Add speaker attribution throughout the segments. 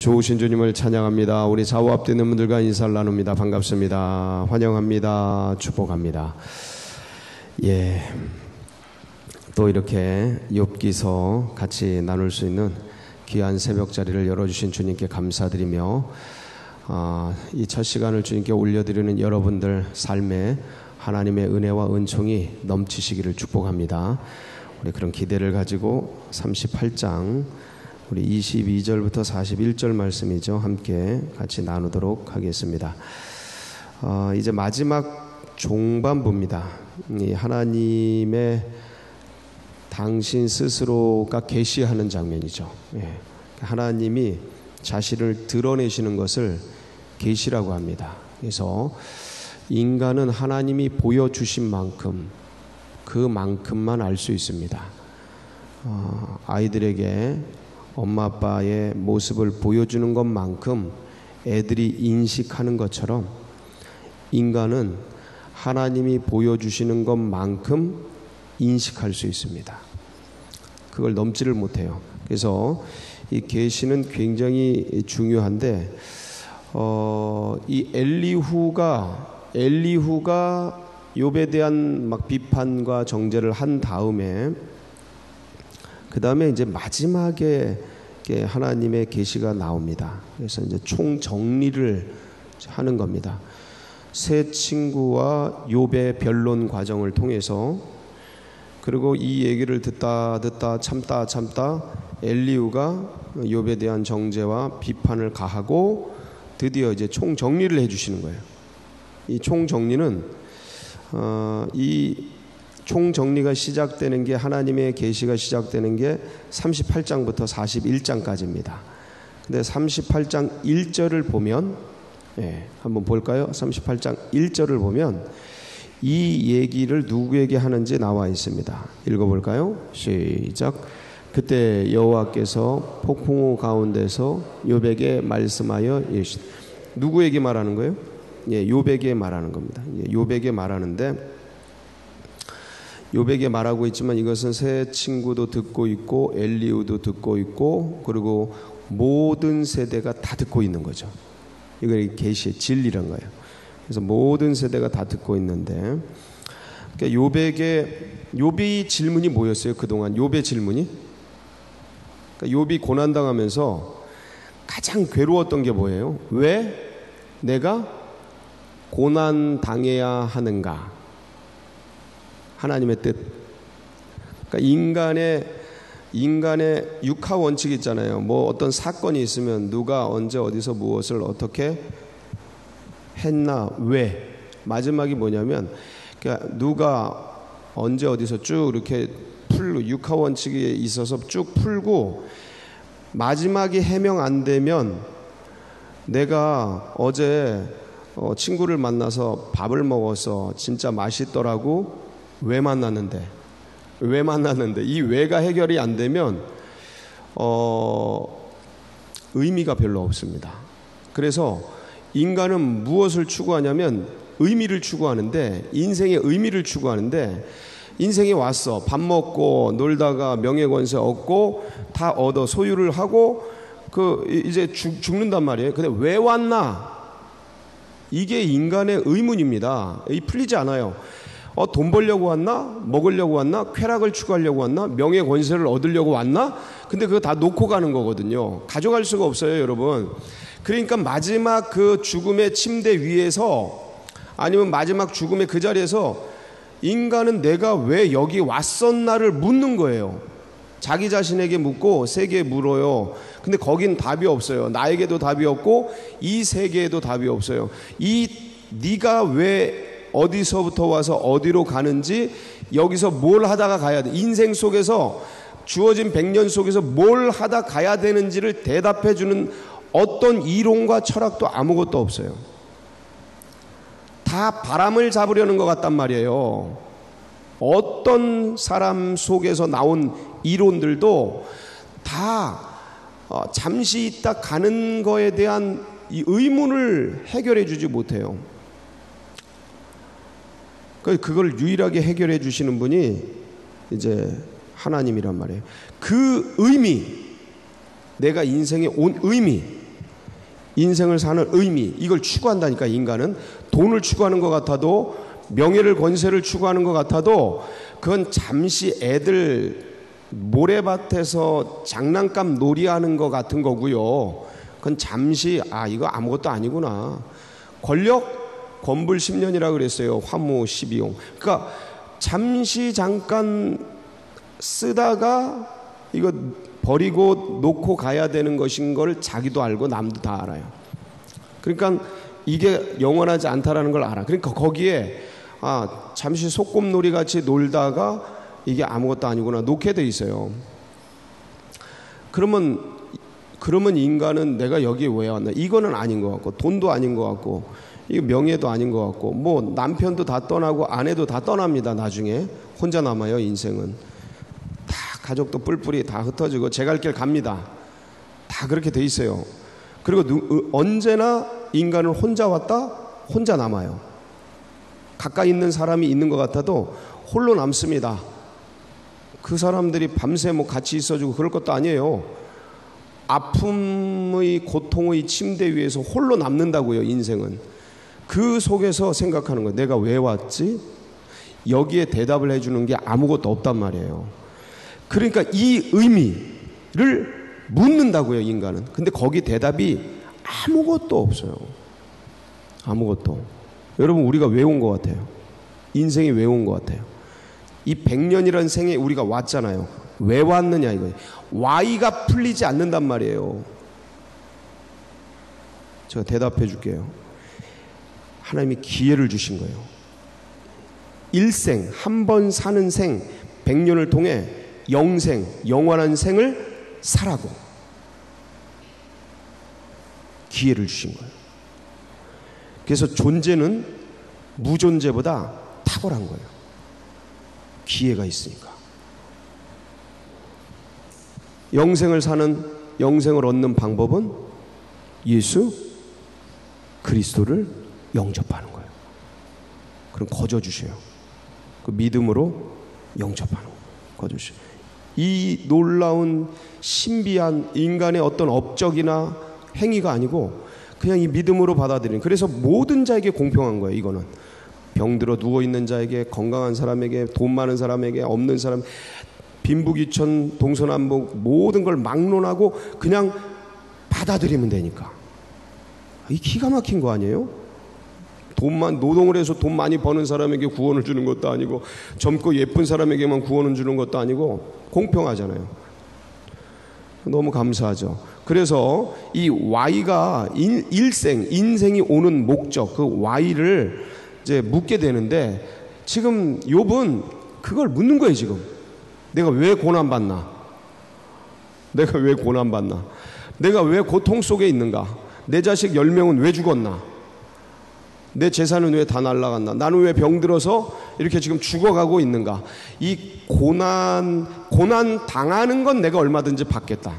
Speaker 1: 좋으신 주님을 찬양합니다. 우리 좌우 앞에 있는 분들과 인사를 나눕니다. 반갑습니다. 환영합니다. 축복합니다. 예. 또 이렇게 욥기서 같이 나눌 수 있는 귀한 새벽 자리를 열어주신 주님께 감사드리며 어, 이첫 시간을 주님께 올려드리는 여러분들 삶에 하나님의 은혜와 은총이 넘치시기를 축복합니다. 우리 그런 기대를 가지고 38장 우리 22절부터 41절 말씀이죠. 함께 같이 나누도록 하겠습니다. 어, 이제 마지막 종반부입니다. 이 하나님의 당신 스스로가 계시하는 장면이죠. 예. 하나님이 자신을 드러내시는 것을 계시라고 합니다. 그래서 인간은 하나님이 보여주신 만큼 그만큼만 알 수 있습니다. 어, 아이들에게 엄마 아빠의 모습을 보여주는 것만큼 애들이 인식하는 것처럼 인간은 하나님이 보여주시는 것만큼 인식할 수 있습니다. 그걸 넘지를 못해요. 그래서 이 계시는 굉장히 중요한데 어, 이 엘리후가 엘리후가 욥에 대한 막 비판과 정죄를 한 다음에 그 다음에 이제 마지막에 하나님의 계시가 나옵니다. 그래서 이제 총 정리를 하는 겁니다. 세 친구와 욥의 변론 과정을 통해서 그리고 이 얘기를 듣다 듣다 참다 참다 엘리우가 욥에 대한 정죄와 비판을 가하고 드디어 이제 총 정리를 해주시는 거예요. 이 총 정리는 어, 이 총 정리가 시작되는 게 하나님의 계시가 시작되는 게 38장부터 41장까지입니다. 근데 38장 1절을 보면 예, 한번 볼까요? 38장 1절을 보면 이 얘기를 누구에게 하는지 나와 있습니다. 읽어 볼까요? 시작. 그때 여호와께서 폭풍우 가운데서 요백에 말씀하여 이르시 누구에게 말하는 거예요? 예, 요백에 말하는 겁니다. 예, 요백에 말하는데 요백에 말하고 있지만 이것은 새 친구도 듣고 있고 엘리우도 듣고 있고 그리고 모든 세대가 다 듣고 있는 거죠. 이걸 계시의 진리란 거예요. 그래서 모든 세대가 다 듣고 있는데 그러니까 요백의 요비 질문이 뭐였어요? 그동안 요배 질문이 그러니까 요비 고난 당하면서 가장 괴로웠던 게 뭐예요? 왜 내가 고난 당해야 하는가? 하나님의 뜻. 그러니까 인간의 인간의 육하 원칙 있잖아요. 뭐 어떤 사건이 있으면 누가 언제 어디서 무엇을 어떻게 했나 왜 마지막이 뭐냐면 그러니까 누가 언제 어디서 쭉 이렇게 풀고 육하 원칙에 있어서 쭉 풀고 마지막이 해명 안 되면 내가 어제 어 친구를 만나서 밥을 먹어서 진짜 맛있더라고 왜 만났는데 왜 만났는데 이 왜가 해결이 안 되면 어 의미가 별로 없습니다. 그래서 인간은 무엇을 추구하냐면 의미를 추구하는데 인생의 의미를 추구하는데 인생이 왔어 밥 먹고 놀다가 명예권세 얻고 다 얻어 소유를 하고 그 이제 죽, 죽는단 말이에요. 근데 왜 왔나? 이게 인간의 의문입니다. 이 풀리지 않아요. 어, 돈 벌려고 왔나? 먹으려고 왔나? 쾌락을 추구하려고 왔나? 명예 권세를 얻으려고 왔나? 근데 그거 다 놓고 가는 거거든요. 가져갈 수가 없어요, 여러분. 그러니까 마지막 그 죽음의 침대 위에서 아니면 마지막 죽음의 그 자리에서 인간은 내가 왜 여기 왔었나를 묻는 거예요. 자기 자신에게 묻고 세계에 물어요. 근데 거긴 답이 없어요. 나에게도 답이 없고 이 세계에도 답이 없어요. 이 네가 왜 어디서부터 와서 어디로 가는지 여기서 뭘 하다가 가야 돼. 인생 속에서 주어진 백년 속에서 뭘 하다 가야 되는지를 대답해 주는 어떤 이론과 철학도 아무것도 없어요. 다 바람을 잡으려는 것 같단 말이에요. 어떤 사람 속에서 나온 이론들도 다 어, 잠시 있다 가는 거에 대한 이 의문을 해결해 주지 못해요. 그 그걸 유일하게 해결해 주시는 분이 이제 하나님이란 말이에요. 그 의미, 내가 인생에 온 의미, 인생을 사는 의미 이걸 추구한다니까 인간은 돈을 추구하는 것 같아도 명예를 권세를 추구하는 것 같아도 그건 잠시 애들 모래밭에서 장난감 놀이하는 것 같은 거고요. 그건 잠시 아 이거 아무것도 아니구나. 권력 권불 10년이라 그랬어요. 화무 12용. 그러니까 잠시 잠깐 쓰다가 이거 버리고 놓고 가야 되는 것인 걸 자기도 알고 남도 다 알아요. 그러니까 이게 영원하지 않다라는 걸 알아. 그러니까 거기에 아 잠시 소꿉놀이 같이 놀다가 이게 아무것도 아니구나 놓게 돼 있어요. 그러면 그러면 인간은 내가 여기에 왜 왔나? 이거는 아닌 것 같고 돈도 아닌 것 같고 이거 명예도 아닌 것 같고 뭐 남편도 다 떠나고 아내도 다 떠납니다. 나중에 혼자 남아요 인생은 다 가족도 뿔뿔이 다 흩어지고 제 갈 길 갑니다. 다 그렇게 돼 있어요. 그리고 누, 언제나 인간은 혼자 왔다 혼자 남아요. 가까이 있는 사람이 있는 것 같아도 홀로 남습니다. 그 사람들이 밤새 뭐 같이 있어주고 그럴 것도 아니에요. 아픔의 고통의 침대 위에서 홀로 남는다고요, 인생은. 그 속에서 생각하는 거예요. 내가 왜 왔지? 여기에 대답을 해주는 게 아무것도 없단 말이에요. 그러니까 이 의미를 묻는다고요, 인간은. 근데 거기 대답이 아무것도 없어요. 아무것도. 여러분, 우리가 왜 온 것 같아요? 인생이 왜 온 것 같아요? 이 100년이라는 생에 우리가 왔잖아요. 왜 왔느냐 이거예요. Y가 풀리지 않는단 말이에요. 제가 대답해 줄게요. 하나님이 기회를 주신 거예요. 일생, 한 번 사는 생, 100년을 통해 영생, 영원한 생을 살라고 기회를 주신 거예요. 그래서 존재는 무존재보다 탁월한 거예요. 기회가 있으니까. 영생을 사는 영생을 얻는 방법은 예수 그리스도를 영접하는 거예요. 그럼 거저 주세요. 그 믿음으로 영접하는. 거저 주세요. 이 놀라운 신비한 인간의 어떤 업적이나 행위가 아니고 그냥 이 믿음으로 받아들이는 그래서 모든 자에게 공평한 거예요. 이거는 병들어 누워 있는 자에게 건강한 사람에게 돈 많은 사람에게 없는 사람 빈부귀천 동서남북 모든 걸 막론하고 그냥 받아들이면 되니까 이 기가 막힌 거 아니에요? 돈만 노동을 해서 돈 많이 버는 사람에게 구원을 주는 것도 아니고 젊고 예쁜 사람에게만 구원을 주는 것도 아니고 공평하잖아요. 너무 감사하죠. 그래서 이 Y가 일생 인생이 오는 목적 그 Y를 이제 묻게 되는데 지금 욥은 그걸 묻는 거예요 지금. 내가 왜 고난 받나? 내가 왜 고난 받나? 내가 왜 고통 속에 있는가? 내 자식 10명은 왜 죽었나 내 재산은 왜 다 날라갔나? 나는 왜 병들어서 이렇게 지금 죽어가고 있는가? 이 고난 고난 당하는 건 내가 얼마든지 받겠다.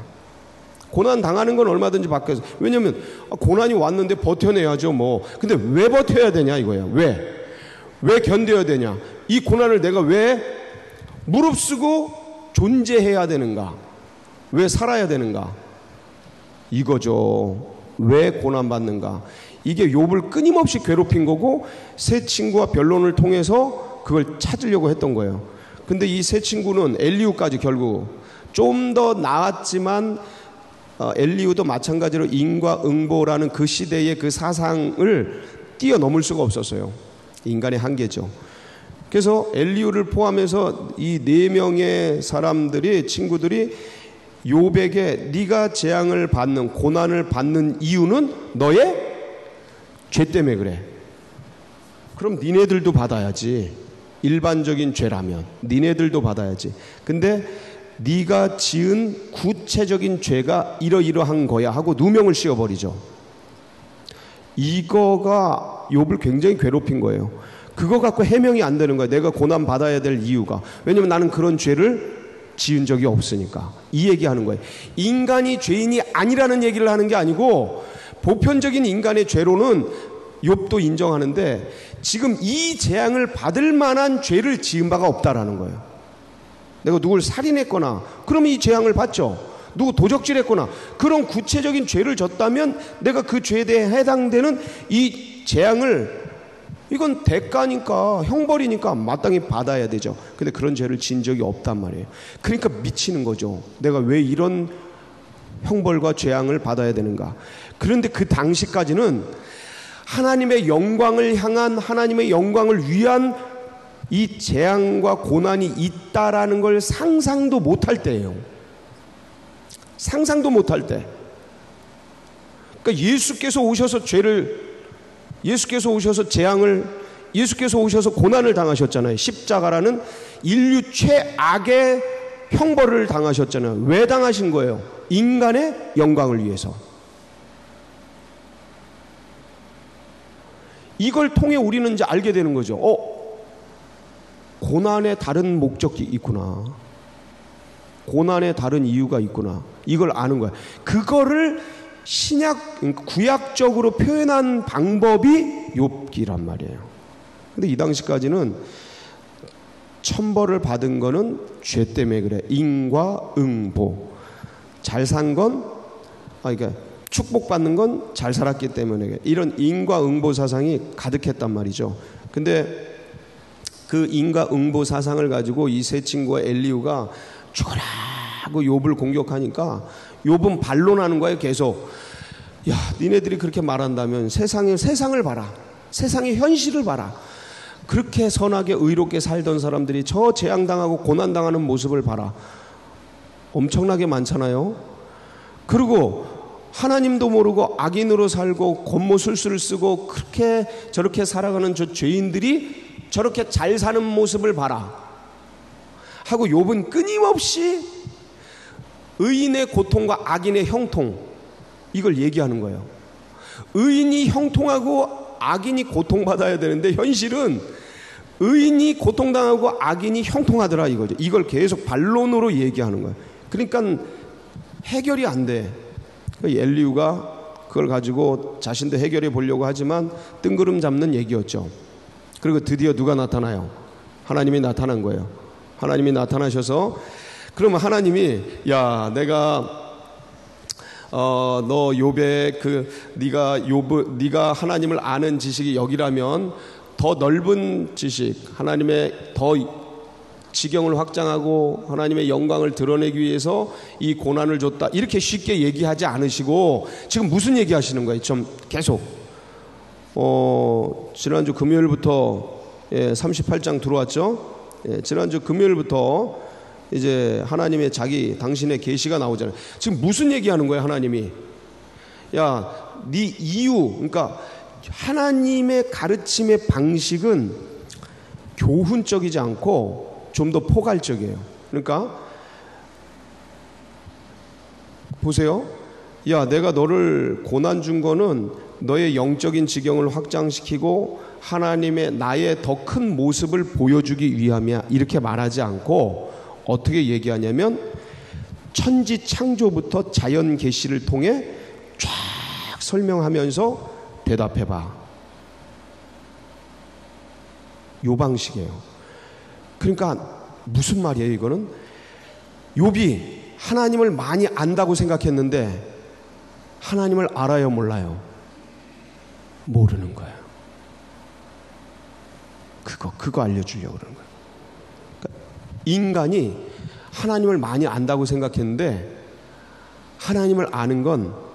Speaker 1: 고난 당하는 건 얼마든지 바뀌어서 왜냐면 고난이 왔는데 버텨내야죠 뭐. 근데 왜 버텨야 되냐 이거야. 왜? 왜 견뎌야 되냐? 이 고난을 내가 왜 무릅쓰고 존재해야 되는가? 왜 살아야 되는가? 이거죠. 왜 고난 받는가 이게 욥을 끊임없이 괴롭힌 거고 세 친구와 변론을 통해서 그걸 찾으려고 했던 거예요 근데 이 세 친구는 엘리우까지 결국 좀 더 나았지만 어, 엘리우도 마찬가지로 인과 응보라는 그 시대의 그 사상을 뛰어넘을 수가 없었어요. 인간의 한계죠. 그래서 엘리우를 포함해서 이 네 명의 사람들이 친구들이 요백에 네가 재앙을 받는 고난을 받는 이유는 너의 죄 때문에 그래. 그럼 니네들도 받아야지. 일반적인 죄라면 니네들도 받아야지. 근데 네가 지은 구체적인 죄가 이러이러한 거야 하고 누명을 씌워 버리죠. 이거가 욥을 굉장히 괴롭힌 거예요. 그거 갖고 해명이 안 되는 거야. 내가 고난 받아야 될 이유가. 왜냐면 나는 그런 죄를 지은 적이 없으니까. 이 얘기하는 거예요. 인간이 죄인이 아니라는 얘기를 하는 게 아니고 보편적인 인간의 죄로는 욥도 인정하는데 지금 이 재앙을 받을 만한 죄를 지은 바가 없다라는 거예요. 내가 누굴 살인했거나 그러면 이 재앙을 받죠. 누구 도적질했거나 그런 구체적인 죄를 졌다면 내가 그 죄에 대해 해당되는 이 재앙을 이건 대가니까 형벌이니까 마땅히 받아야 되죠. 근데 그런 죄를 진 적이 없단 말이에요. 그러니까 미치는 거죠. 내가 왜 이런 형벌과 재앙을 받아야 되는가? 그런데 그 당시까지는 하나님의 영광을 향한 하나님의 영광을 위한 이 재앙과 고난이 있다라는 걸 상상도 못할 때예요. 상상도 못할 때. 그러니까 예수께서 오셔서 죄를 예수께서 오셔서 재앙을 예수께서 오셔서 고난을 당하셨잖아요. 십자가라는 인류 최악의 형벌을 당하셨잖아요. 왜 당하신 거예요? 인간의 영광을 위해서. 이걸 통해 우리는 이제 알게 되는 거죠. 어, 고난에 다른 목적이 있구나. 고난에 다른 이유가 있구나. 이걸 아는 거야. 그거를 신약 구약적으로 표현한 방법이 욥기란 말이에요. 근데 이 당시까지는 천벌을 받은 거는 죄 때문에 그래. 인과 응보. 잘 산 건, 아, 그러니까 축복받는 건 잘 살았기 때문에 이런 인과 응보 사상이 가득했단 말이죠. 근데 그 인과 응보 사상을 가지고 이 세 친구와 엘리우가 죽어라고 욥을 공격하니까 욥은 반론하는 거예요, 계속. 야, 니네들이 그렇게 말한다면 세상의 세상을 봐라. 세상의 현실을 봐라. 그렇게 선하게 의롭게 살던 사람들이 저 재앙당하고 고난당하는 모습을 봐라. 엄청나게 많잖아요. 그리고 하나님도 모르고 악인으로 살고 겉모술수를 쓰고 그렇게 저렇게 살아가는 저 죄인들이 저렇게 잘 사는 모습을 봐라. 하고 욥은 끊임없이 의인의 고통과 악인의 형통 이걸 얘기하는 거예요. 의인이 형통하고 악인이 고통받아야 되는데 현실은 의인이 고통당하고 악인이 형통하더라 이거죠. 이걸 계속 반론으로 얘기하는 거예요. 그러니까 해결이 안 돼. 그 엘리우가 그걸 가지고 자신도 해결해 보려고 하지만 뜬구름 잡는 얘기였죠. 그리고 드디어 누가 나타나요? 하나님이 나타난 거예요. 하나님이 나타나셔서 그러면 하나님이 야 내가 어, 너 욥의 그 네가 욥 네가 하나님을 아는 지식이 여기라면 더 넓은 지식 하나님의 더 지경을 확장하고 하나님의 영광을 드러내기 위해서 이 고난을 줬다. 이렇게 쉽게 얘기하지 않으시고 지금 무슨 얘기 하시는 거예요? 좀 계속. 어, 지난주 금요일부터 예, 38장 들어왔죠? 예, 지난주 금요일부터 이제 하나님의 자기 당신의 계시가 나오잖아요. 지금 무슨 얘기 하는 거예요, 하나님이? 야, 네 이유, 그러니까 하나님의 가르침의 방식은 교훈적이지 않고 좀 더 포괄적이에요. 그러니까 보세요. 야, 내가 너를 고난 준 거는 너의 영적인 지경을 확장시키고 하나님의 나의 더 큰 모습을 보여주기 위함이야. 이렇게 말하지 않고 어떻게 얘기하냐면 천지 창조부터 자연 계시를 통해 쫙 설명하면서 대답해 봐. 요 방식이에요. 그러니까 무슨 말이에요, 이거는? 욥이 하나님을 많이 안다고 생각했는데 하나님을 알아요, 몰라요? 모르는 거예요. 그거 그거 알려 주려고 그러는 거예요. 그러니까 인간이 하나님을 많이 안다고 생각했는데 하나님을 아는 건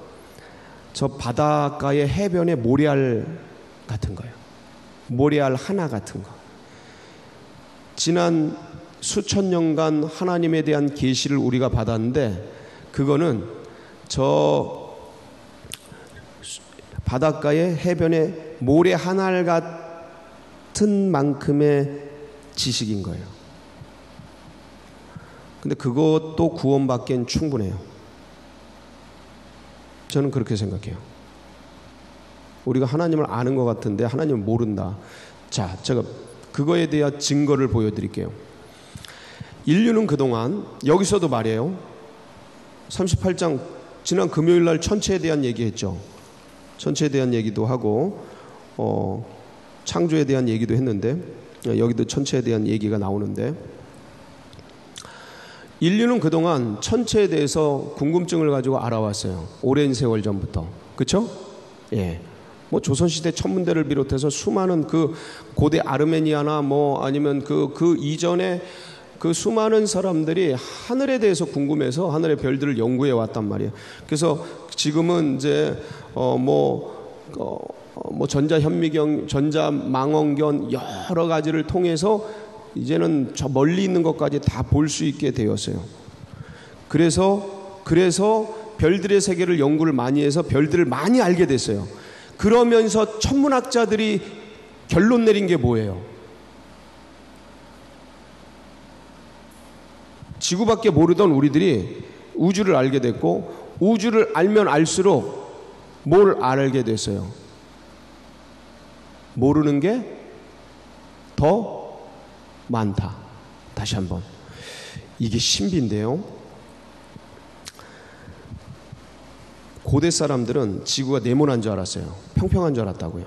Speaker 1: 저 바닷가의 해변의 모래알 같은 거예요. 모래알 하나 같은 거. 지난 수천 년간 하나님에 대한 계시를 우리가 받았는데 그거는 저 바닷가의 해변에 모래 하나 같은 만큼의 지식인 거예요. 근데 그것도 구원받기엔 충분해요. 저는 그렇게 생각해요. 우리가 하나님을 아는 것 같은데 하나님을 모른다. 자, 제가 그거에 대한 증거를 보여드릴게요. 인류는 그동안 여기서도 말이에요. 38장 지난 금요일 날 천체에 대한 얘기했죠. 천체에 대한 얘기도 하고 어, 창조에 대한 얘기도 했는데 여기도 천체에 대한 얘기가 나오는데 인류는 그동안 천체에 대해서 궁금증을 가지고 알아왔어요. 오랜 세월 전부터. 그쵸? 예. 뭐 조선시대 천문대를 비롯해서 수많은 그 고대 아르메니아나 뭐 아니면 그, 그 이전에 그 수많은 사람들이 하늘에 대해서 궁금해서 하늘의 별들을 연구해 왔단 말이에요. 그래서 지금은 이제 어, 뭐 전자 현미경, 전자 망원경 여러 가지를 통해서 이제는 저 멀리 있는 것까지 다 볼 수 있게 되었어요. 그래서 그래서 별들의 세계를 연구를 많이 해서 별들을 많이 알게 됐어요. 그러면서 천문학자들이 결론 내린 게 뭐예요? 지구밖에 모르던 우리들이 우주를 알게 됐고 우주를 알면 알수록 뭘 알게 됐어요? 모르는 게 더 많다. 다시 한번. 이게 신비인데요. 고대 사람들은 지구가 네모난 줄 알았어요. 평평한 줄 알았다고요.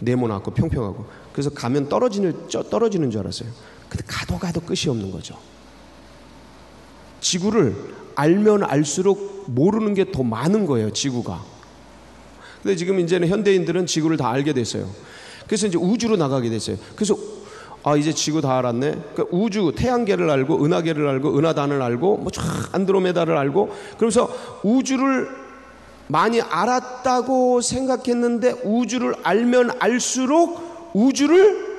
Speaker 1: 네모나고 평평하고. 그래서 가면 떨어지는, 떨어지는 줄 알았어요. 근데 가도 가도 끝이 없는 거죠. 지구를 알면 알수록 모르는 게 더 많은 거예요, 지구가. 근데 지금 이제는 현대인들은 지구를 다 알게 됐어요. 그래서 이제 우주로 나가게 됐어요. 그래서 아 이제 지구 다 알았네. 그러니까 우주 태양계를 알고 은하계를 알고 은하단을 알고 뭐 쫙 안드로메다를 알고 그러면서 우주를 많이 알았다고 생각했는데 우주를 알면 알수록 우주를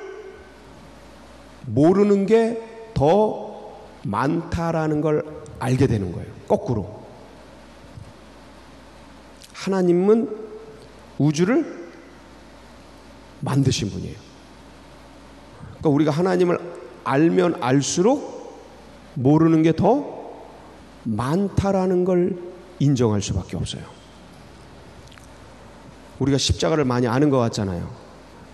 Speaker 1: 모르는 게 더 많다라는 걸 알게 되는 거예요. 거꾸로. 하나님은 우주를 만드신 분이에요. 그러니까 우리가 하나님을 알면 알수록 모르는 게 더 많다라는 걸 인정할 수밖에 없어요. 우리가 십자가를 많이 아는 것 같잖아요.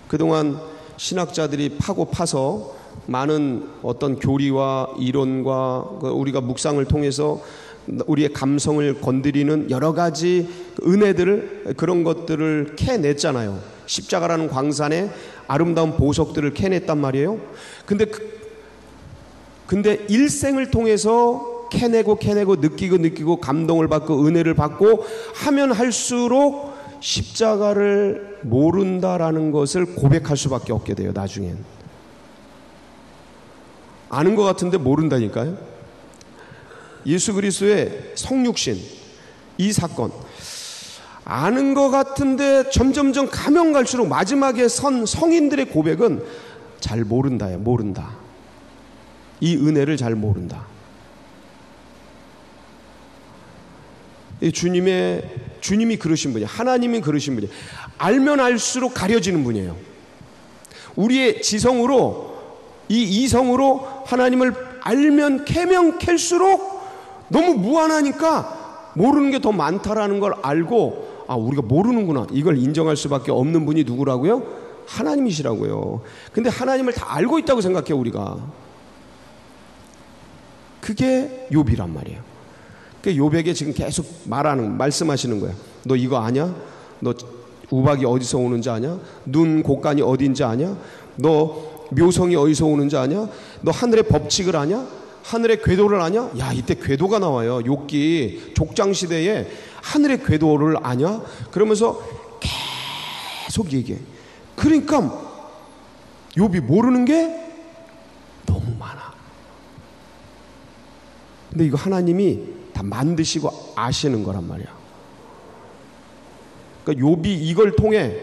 Speaker 1: 그동안 신학자들이 파고 파서 많은 어떤 교리와 이론과 그 우리가 묵상을 통해서 우리의 감성을 건드리는 여러 가지 은혜들을 그런 것들을 캐냈잖아요. 십자가라는 광산에 아름다운 보석들을 캐냈단 말이에요. 근데 그, 근데 일생을 통해서 캐내고 캐내고 느끼고 느끼고 감동을 받고 은혜를 받고 하면 할수록 십자가를 모른다라는 것을 고백할 수밖에 없게 돼요. 나중엔 아는 것 같은데 모른다니까요. 예수 그리스도의 성육신 이 사건 아는 것 같은데 점점점 가면 갈수록 마지막에 선 성인들의 고백은 잘 모른다요. 모른다. 이 은혜를 잘 모른다. 주님의 주님이 그러신 분이에요. 하나님이 그러신 분이에요. 알면 알수록 가려지는 분이에요. 우리의 지성으로 이 이성으로 하나님을 알면 캐면 캘수록 너무 무한하니까 모르는 게 더 많다라는 걸 알고 아, 우리가 모르는구나. 이걸 인정할 수밖에 없는 분이 누구라고요? 하나님이시라고요. 근데 하나님을 다 알고 있다고 생각해, 우리가. 그게 욥이란 말이에요. 그 욥에게 지금 계속 말하는, 말씀하시는 거야. 너 이거 아냐? 너 우박이 어디서 오는지 아냐? 눈 곡간이 어딘지 아냐? 너 묘성이 어디서 오는지 아냐? 너 하늘의 법칙을 아냐? 하늘의 궤도를 아냐? 야, 이때 궤도가 나와요. 욥기 족장 시대에 하늘의 궤도를 아냐? 그러면서 계속 얘기해. 그러니까 욥이 모르는 게 너무 많아. 근데 이거 하나님이 다 만드시고 아시는 거란 말이야. 그러니까 욥이 이걸 통해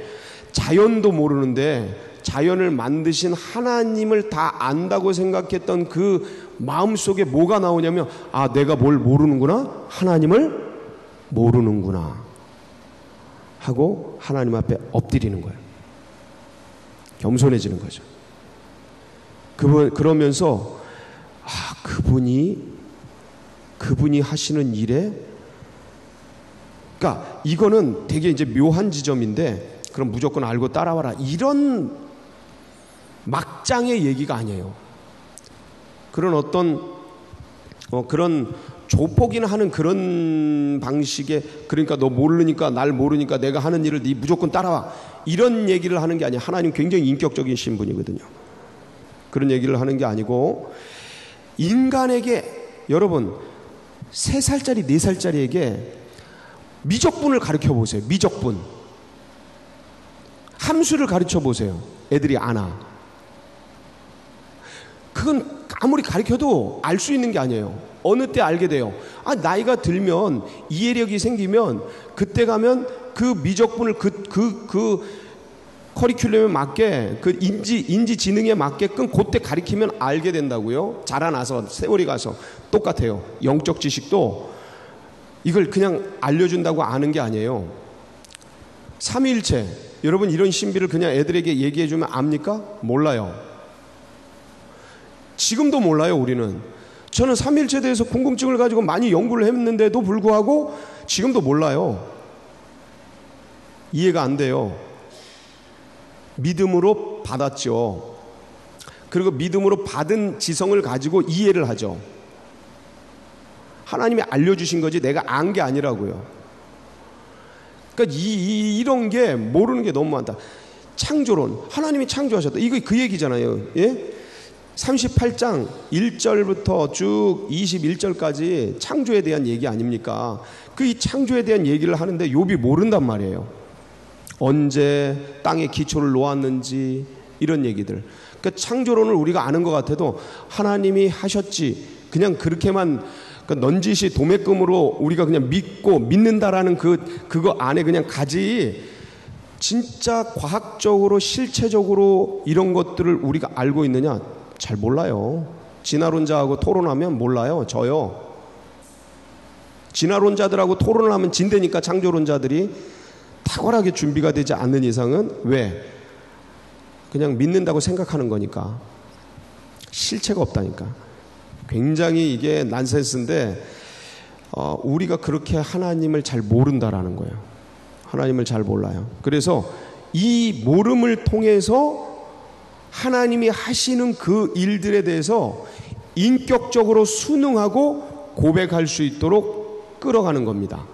Speaker 1: 자연도 모르는데 자연을 만드신 하나님을 다 안다고 생각했던 그 마음 속에 뭐가 나오냐면 아 내가 뭘 모르는구나 하나님을 모르는구나 하고 하나님 앞에 엎드리는 거예요. 겸손해지는 거죠. 그분 그러면서 아 그분이 그분이 하시는 일에? 그러니까 이거는 되게 이제 묘한 지점인데 그럼 무조건 알고 따라와라. 이런 막장의 얘기가 아니에요. 그런 어떤 어, 그런 조폭이나 하는 그런 방식의 그러니까 너 모르니까 날 모르니까 내가 하는 일을 네 무조건 따라와. 이런 얘기를 하는 게 아니야 하나님 굉장히 인격적인 신분이거든요. 그런 얘기를 하는 게 아니고 인간에게 여러분 세 살짜리 네 살짜리에게 미적분을 가르쳐 보세요. 미적분. 함수를 가르쳐 보세요. 애들이 아나. 그건 아무리 가르쳐도 알 수 있는 게 아니에요. 어느 때 알게 돼요. 아, 나이가 들면 이해력이 생기면 그때 가면 그 미적분을 그, 그, 그 커리큘럼에 맞게 그 인지, 인지 지능에 맞게끔 그때 가르치면 알게 된다고요. 자라나서 세월이 가서 똑같아요. 영적 지식도 이걸 그냥 알려준다고 아는 게 아니에요. 삼위일체. 여러분 이런 신비를 그냥 애들에게 얘기해주면 압니까? 몰라요. 지금도 몰라요, 우리는. 저는 삼일체에 대해서 궁금증을 가지고 많이 연구를 했는데도 불구하고 지금도 몰라요. 이해가 안 돼요. 믿음으로 받았죠. 그리고 믿음으로 받은 지성을 가지고 이해를 하죠. 하나님이 알려주신 거지 내가 안 게 아니라고요. 그러니까 이, 이, 런 게 모르는 게 너무 많다. 창조론. 하나님이 창조하셨다. 이거 그 얘기잖아요. 예? 38장 1절부터 쭉 21절까지 창조에 대한 얘기 아닙니까? 그 이 창조에 대한 얘기를 하는데 욥이 모른단 말이에요. 언제 땅에 기초를 놓았는지 이런 얘기들. 그러니까 창조론을 우리가 아는 것 같아도 하나님이 하셨지 그냥 그렇게만 그러니까 넌지시 도매금으로 우리가 그냥 믿고 믿는다라는 그 그거 안에 그냥 가지 진짜 과학적으로 실체적으로 이런 것들을 우리가 알고 있느냐 잘 몰라요. 진화론자하고 토론하면 몰라요. 저요. 진화론자들하고 토론을 하면 진대니까 창조론자들이 탁월하게 준비가 되지 않는 이상은 왜? 그냥 믿는다고 생각하는 거니까. 실체가 없다니까. 굉장히 이게 난센스인데, 어, 우리가 그렇게 하나님을 잘 모른다라는 거예요. 하나님을 잘 몰라요. 그래서 이 모름을 통해서 하나님이 하시는 그 일들에 대해서 인격적으로 순응하고 고백할 수 있도록 끌어가는 겁니다.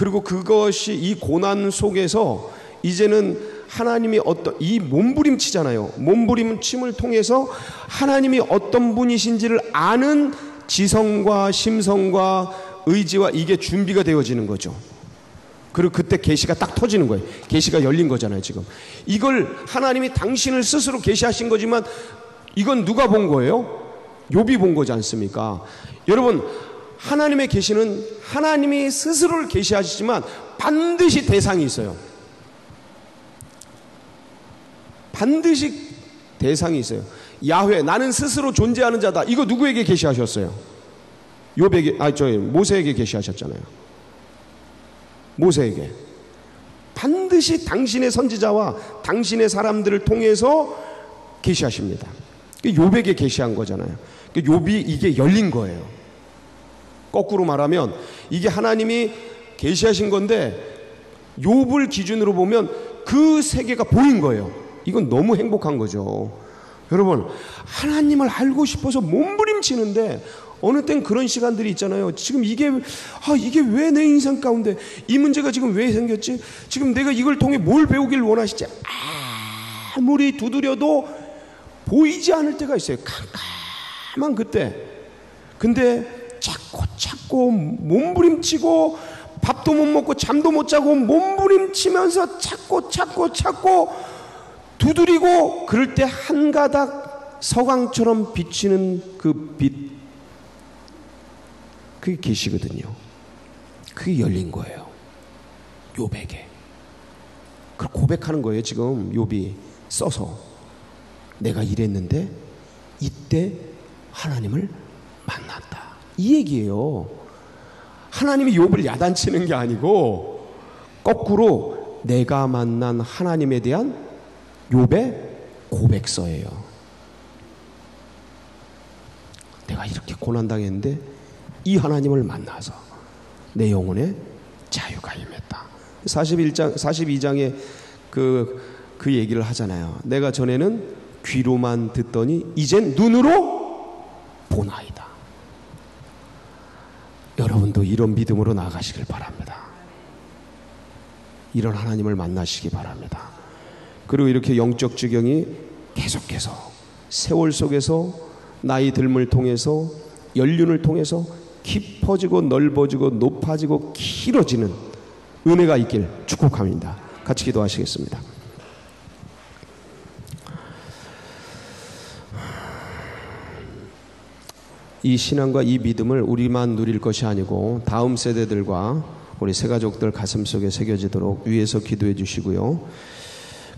Speaker 1: 그리고 그것이 이 고난 속에서 이제는 하나님이 어떤 이 몸부림치잖아요. 몸부림침을 통해서 하나님이 어떤 분이신지를 아는 지성과 심성과 의지와 이게 준비가 되어지는 거죠. 그리고 그때 계시가 딱 터지는 거예요. 계시가 열린 거잖아요, 지금. 이걸 하나님이 당신을 스스로 계시하신 거지만 이건 누가 본 거예요? 욥이 본 거지 않습니까? 여러분, 하나님의 계시는 하나님이 스스로를 계시하시지만 반드시 대상이 있어요. 반드시 대상이 있어요. 야훼 나는 스스로 존재하는 자다. 이거 누구에게 계시하셨어요? 욥에게 아저 모세에게 계시하셨잖아요. 모세에게 반드시 당신의 선지자와 당신의 사람들을 통해서 계시하십니다. 욥에게 계시한 거잖아요. 욥이 이게 열린 거예요. 거꾸로 말하면 이게 하나님이 계시하신 건데 욥을 기준으로 보면 그 세계가 보인 거예요. 이건 너무 행복한 거죠. 여러분 하나님을 알고 싶어서 몸부림치는데 어느 땐 그런 시간들이 있잖아요. 지금 이게 아 이게 왜 내 인생 가운데 이 문제가 지금 왜 생겼지? 지금 내가 이걸 통해 뭘 배우길 원하시지? 아무리 두드려도 보이지 않을 때가 있어요. 캄캄한 그때. 근데 자꾸 자꾸 몸부림치고 밥도 못 먹고 잠도 못 자고 몸부림치면서 찾고 찾고 찾고 두드리고 그럴 때 한 가닥 서광처럼 비치는 그 빛. 그게 계시거든요. 그게 열린 거예요. 요백에. 그 고백하는 거예요, 지금 요비 써서. 내가 이랬는데 이때 하나님을 만났다. 이 얘기예요. 하나님이 욥을 야단치는 게 아니고 거꾸로 내가 만난 하나님에 대한 욥의 고백서예요. 내가 이렇게 고난당했는데 이 하나님을 만나서 내 영혼에 자유가 임했다. 41장, 42장에 그, 그 얘기를 하잖아요. 내가 전에는 귀로만 듣더니 이젠 눈으로 보나이다. 여러분도 이런 믿음으로 나가시길 바랍니다. 이런 하나님을 만나시기 바랍니다. 그리고 이렇게 영적 지경이 계속해서 세월 속에서 나이 들을 통해서 연륜을 통해서 깊어지고 넓어지고 높아지고 길어지는 은혜가 있길 축복합니다. 같이 기도하시겠습니다. 이 신앙과 이 믿음을 우리만 누릴 것이 아니고 다음 세대들과 우리 새가족들 가슴 속에 새겨지도록 위에서 기도해 주시고요.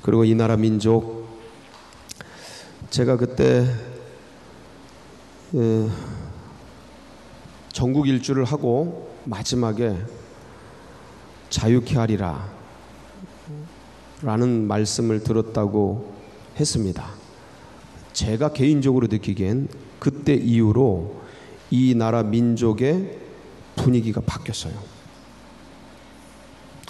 Speaker 1: 그리고 이 나라 민족 제가 그때 예, 전국 일주를 하고 마지막에 자유케 하리라 라는 말씀을 들었다고 했습니다. 제가 개인적으로 느끼기엔 그때 이후로 이 나라 민족의 분위기가 바뀌었어요.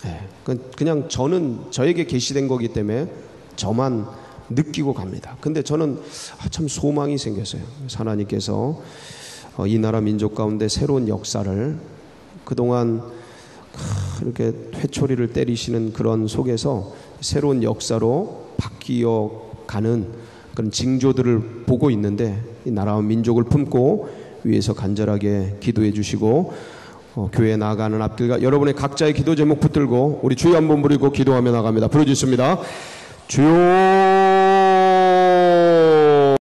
Speaker 1: 네, 그냥 저는 저에게 계시된 거기 때문에 저만 느끼고 갑니다. 근데 저는 아, 참 소망이 생겼어요. 하나님께서 어, 이 나라 민족 가운데 새로운 역사를 그동안 이렇게 회초리를 때리시는 그런 속에서 새로운 역사로 바뀌어 가는 그런 징조들을 보고 있는데 이 나라와 민족을 품고 위에서 간절하게 기도해 주시고 어, 교회에 나가는 앞길과 여러분의 각자의 기도 제목 붙들고 우리 주여 한번 부르고 기도하며 나갑니다. 부르짖습니다. 주여